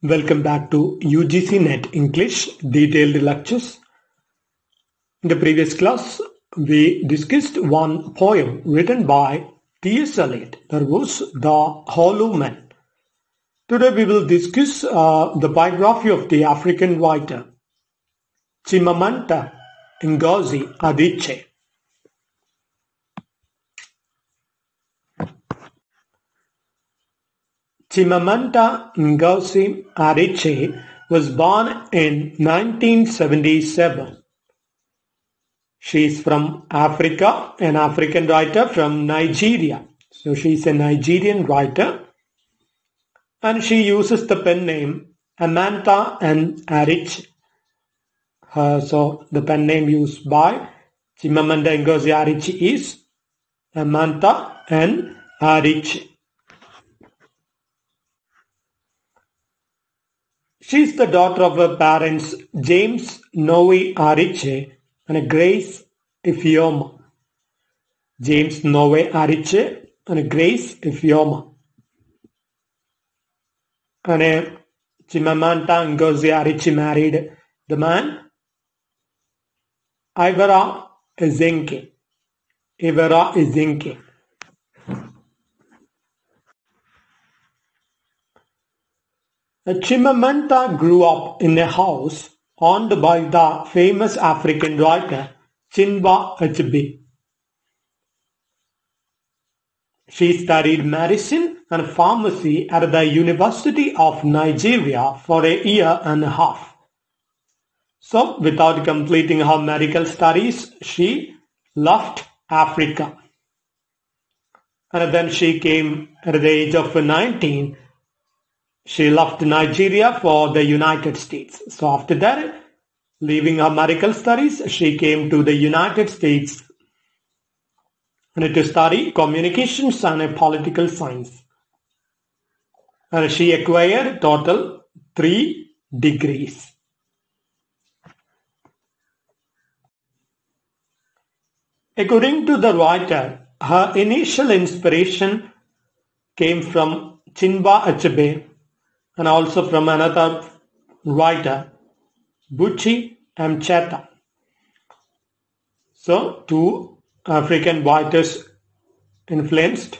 Welcome back to UGC Net English Detailed Lectures. In the previous class, we discussed one poem written by T.S. Eliot. That was The Hollow Man. Today we will discuss uh, the biography of the African writer Chimamanda Ngozi Adichie. Chimamanda Ngozi Adichie was born in 1977. She is from Africa, an African writer from Nigeria. So she is a Nigerian writer and she uses the pen name Amanda N. Adichie. Uh, so the pen name used by Chimamanda Ngozi Adichie is Amanda N. Adichie. She is the daughter of her parents James Nwoye Adichie and Grace Ifeoma. James Nwoye Adichie and Grace Ifeoma. And uh, Chimamanda Ngozi Adichie married the man Ivara Ezenke. Ivara Ezenke. Chimamanda grew up in a house owned by the famous African writer Chinua Achebe. She studied medicine and pharmacy at the University of Nigeria for a year and a half. So, without completing her medical studies, she left Africa. And then she came at the age of 19 she left Nigeria for the United States. So after that, leaving her medical studies, she came to the United States to study communications and political science. And she acquired total three degrees. According to the writer, her initial inspiration came from Chinua Achebe and also from another writer, Buchi Emecheta. So, two African writers influenced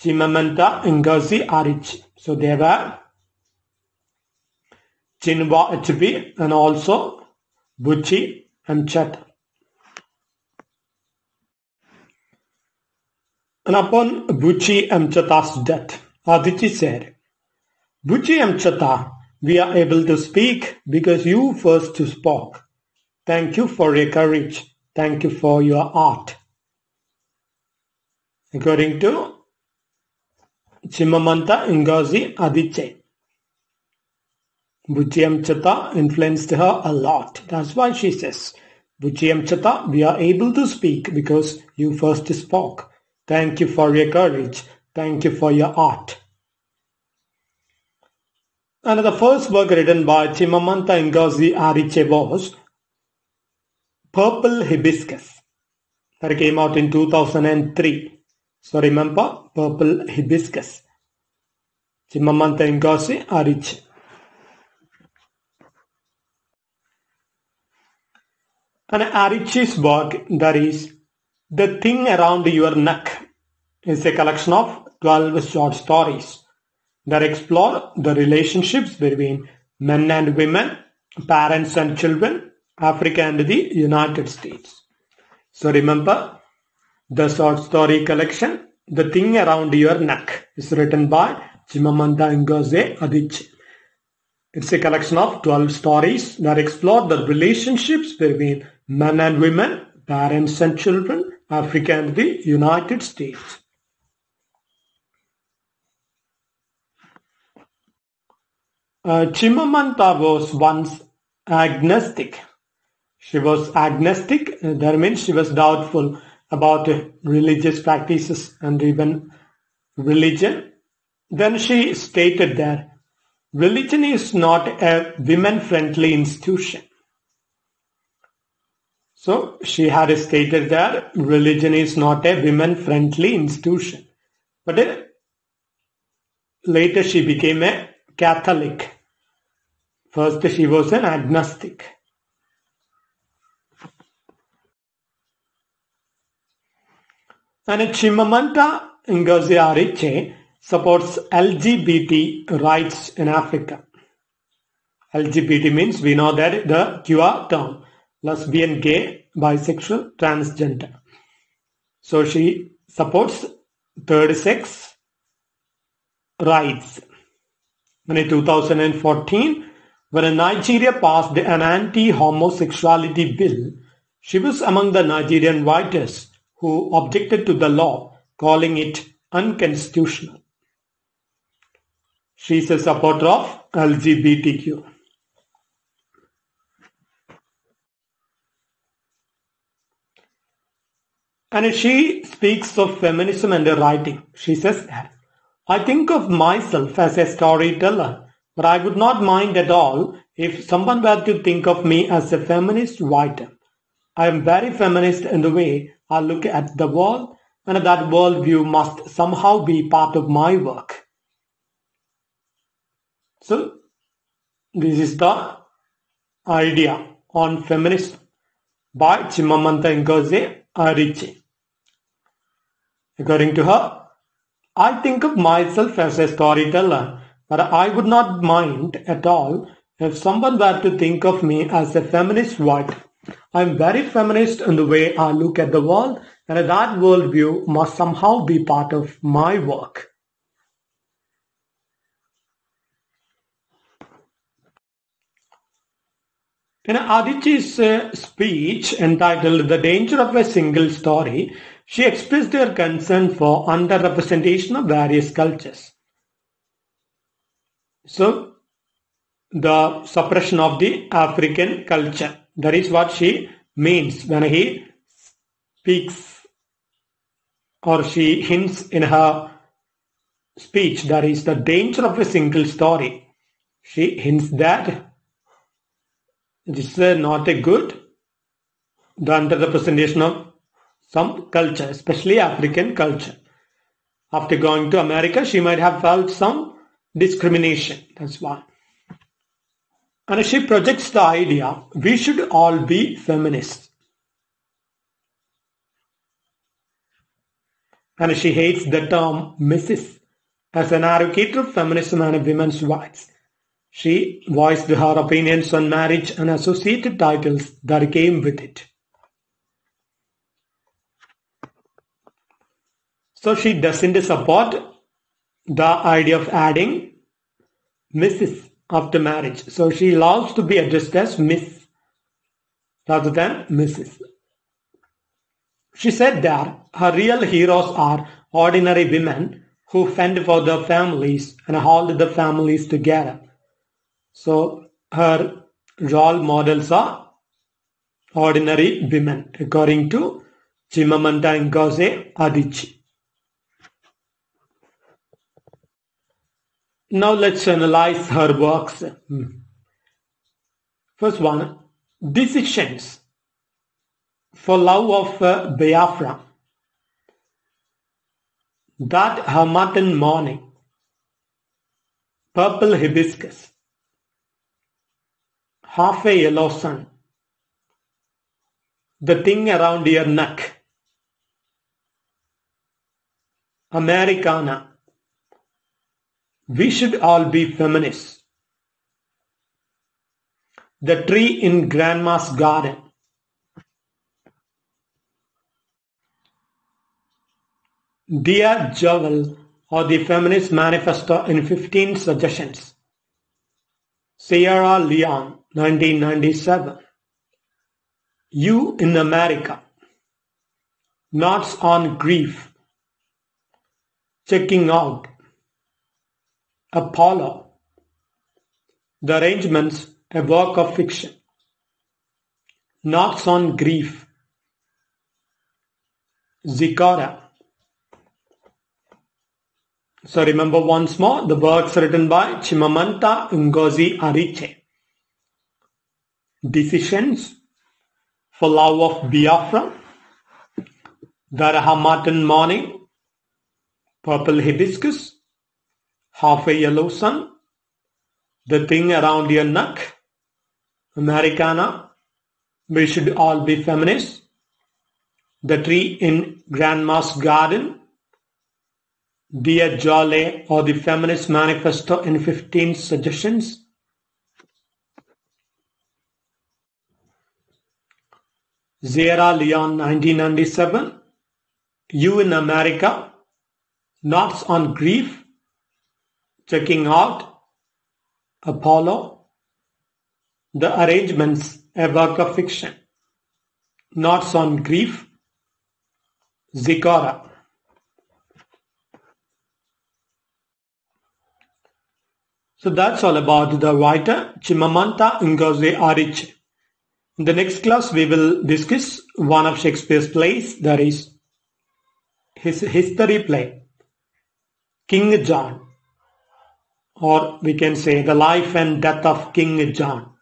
Chimamanda Ngozi Adichie. So, they were Chinua Achebe and also Buchi Emecheta. And upon Buchi Emecheta's death, Adichie said, Buchi Emecheta, we are able to speak because you first spoke. Thank you for your courage. Thank you for your art. According to Chimamanda Ngozi Adichie. Buchi Emecheta influenced her a lot. That's why she says, Buchi Amcheta, we are able to speak because you first spoke. Thank you for your courage. Thank you for your art. And the first work written by Chimamanda Ngozi Adichie was Purple Hibiscus that came out in 2003. So remember Purple Hibiscus. Chimamanda Ngozi Adichie. And Adichie's work that is The Thing Around Your Neck is a collection of 12 short stories that explore the relationships between men and women, parents and children, Africa and the United States. So remember, the short story collection, The Thing Around Your Neck, is written by Chimamanda Ngozi Adichie. It's a collection of 12 stories that explore the relationships between men and women, parents and children, Africa and the United States. Uh, Chimamanda was once agnostic. She was agnostic, uh, that means she was doubtful about religious practices and even religion. Then she stated that religion is not a women friendly institution. So she had stated that religion is not a women friendly institution. But later she became a Catholic. First, she was an agnostic. And Chimamanda Ngozi Adichie supports LGBT rights in Africa. LGBT means we know that the queer term, lesbian, gay, bisexual, transgender. So she supports third sex rights. In 2014, when Nigeria passed an anti-homosexuality bill, she was among the Nigerian writers who objected to the law, calling it unconstitutional. She is a supporter of LGBTQ. And she speaks of feminism and her writing. She says that I think of myself as a storyteller, but I would not mind at all if someone were to think of me as a feminist writer. I am very feminist in the way I look at the world, and that worldview must somehow be part of my work. So, this is the idea on feminism by Chimamanda Ngozi Adichie. According to her, I think of myself as a storyteller, but I would not mind at all if someone were to think of me as a feminist writer. I'm very feminist in the way I look at the world, and that worldview must somehow be part of my work. In Adichie's uh, speech entitled The Danger of a Single Story, she expressed her concern for underrepresentation of various cultures. So, the suppression of the African culture. That is what she means when he speaks or she hints in her speech. That is the danger of a single story. She hints that this is not a good, the underrepresentation of some culture, especially African culture. After going to America, she might have felt some discrimination. That's one. And she projects the idea we should all be feminists. And she hates the term Mrs. as an advocate of feminism and women's rights. She voiced her opinions on marriage and associated titles that came with it. So she doesn't support the idea of adding Mrs. after marriage. So she loves to be addressed as Miss rather than Mrs. She said that her real heroes are ordinary women who fend for their families and hold the families together. So her role models are ordinary women, according to Chimamanda Ngozi Adichie. Now let's analyze her works. First one, Decisions for Love of uh, Biafra. That Harmattan Morning. Purple Hibiscus half a yellow sun. The thing around your neck. Americanah. We should all be feminists. The tree in grandma's garden. Dear Joel or the Feminist Manifesto in 15 Suggestions. Sierra Leone 1997. You in America. Notes on Grief. Checking Out. Apollo. The Arrangements, a work of fiction. Notes on Grief. Zikora. So remember once more the works written by Chimamanda Ngozi Adichie. Decisions for Love of Biafra, The Harmattan Morning, Purple Hibiscus, Half a Yellow Sun, The Thing Around Your Neck, Americanah, We Should All Be Feminists, The Tree in Grandma's Garden, Dear Jolie or the Feminist Manifesto in 15 Suggestions, Sierra Leone 1997, You in America, Notes on Grief, Checking Out, Apollo, The Arrangements, a work of fiction, Notes on Grief, Zikora. So that's all about the writer Chimamanda Ngozi Adichie. In the next class, we will discuss one of Shakespeare's plays, that is his history play, King John, or we can say the life and death of King John.